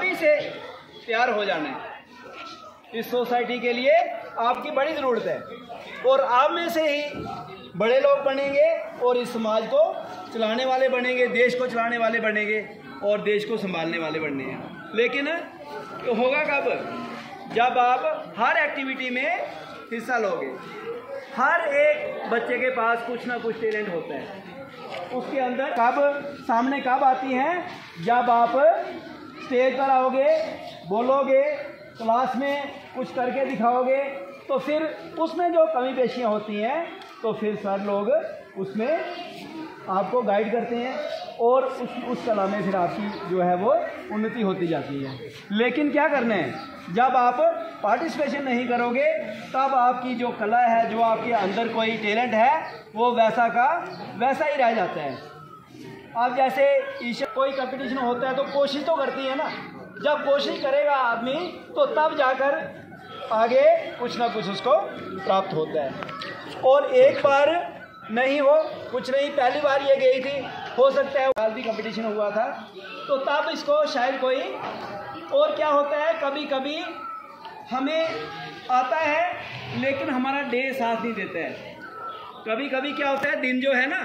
तैयार हो जाना है। इस सोसाइटी के लिए आपकी बड़ी ज़रूरत है। और आप में से ही बड़े लोग बनेंगे और इस समाज को चलाने वाले बनेंगे, देश को चलाने वाले बनेंगे और देश को संभालने वाले बनने हैं। लेकिन तो होगा कब? जब आप हर एक्टिविटी में हिस्सा लोगे। हर एक बच्चे के पास कुछ ना कुछ टैलेंट होता है। उसके अंदर कब, सामने कब आती हैं? जब आप स्टेज पर आओगे, बोलोगे, क्लास में कुछ करके दिखाओगे तो फिर उसमें जो कमी पेशियाँ होती हैं तो फिर सर लोग उसमें आपको गाइड करते हैं और उस उस कला में फिर आपकी जो है वो उन्नति होती जाती है। लेकिन क्या करना है? जब आप पार्टिसिपेशन नहीं करोगे, तब आपकी जो कला है, जो आपके अंदर कोई टैलेंट है, वो वैसा का, वैसा ही रह जाता है। अब जैसे ईश्वर कोई कंपटीशन होता है तो कोशिश तो करती है ना। जब कोशिश करेगा आदमी तो तब जाकर आगे कुछ ना कुछ उसको प्राप्त होता है। और एक बार नहीं हो कुछ नहीं, पहली बार ये गई थी। हो सकता है कल भी कंपटीशन हुआ था। तो तब इसको शायद कोई और क्या होता है कभी कभी हमें आता है, लेकिन हमारा डे साथ नहीं देता है। कभी कभी क्या होता है, दिन जो है ना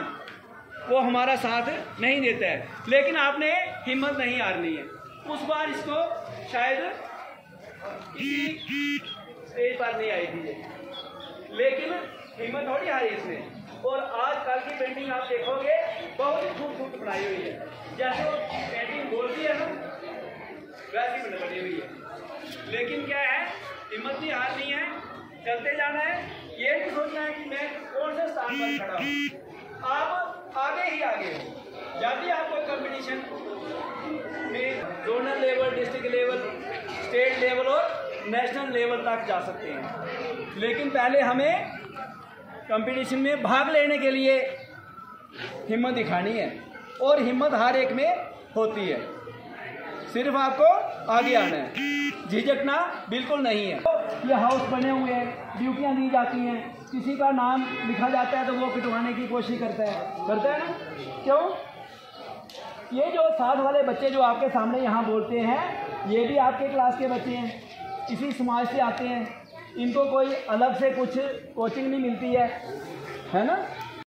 वो हमारा साथ नहीं देता है। लेकिन आपने हिम्मत नहीं हारनी है। उस बार इसको शायद किसी स्टेज पर नहीं आई थी। लेकिन हिम्मत थोड़ी हारी इसने। और आज कल की पेंटिंग आप देखोगे, बहुत ही खूबसूरत बनाई हुई है। जैसे वो पेंटिंग बोलती है ना, वैसी बनी हुई है। लेकिन क्या है, हिम्मत नहीं हारनी है। चलते जाना है। ये भी सोचना है कि मैं कौन से स्थान पर खड़ा हूँ। आप आगे ही आगे। हो जब भी आप कोई कंपटीशन में zonal level district level state level और नेशनल लेवल तक जा सकते हैं। लेकिन पहले हमें कंपटीशन में भाग लेने के लिए हिम्मत दिखानी है और हिम्मत हर एक में होती है। सिर्फ़ आपको आगे आना है। झिझकना बिल्कुल नहीं है। ये हाउस बने हुए हैं ड्यूटियाँ दी जाती हैं। किसी का नाम लिखा जाता है तो वो पिटवाने की कोशिश करता है। करता है ना? क्यों? ये जो साथ वाले बच्चे जो आपके सामने यहाँ बोलते हैं, ये भी आपके क्लास के बच्चे हैं। इसी समाज से आते हैं। इनको कोई अलग से कुछ कोचिंग नहीं मिलती है। है ना?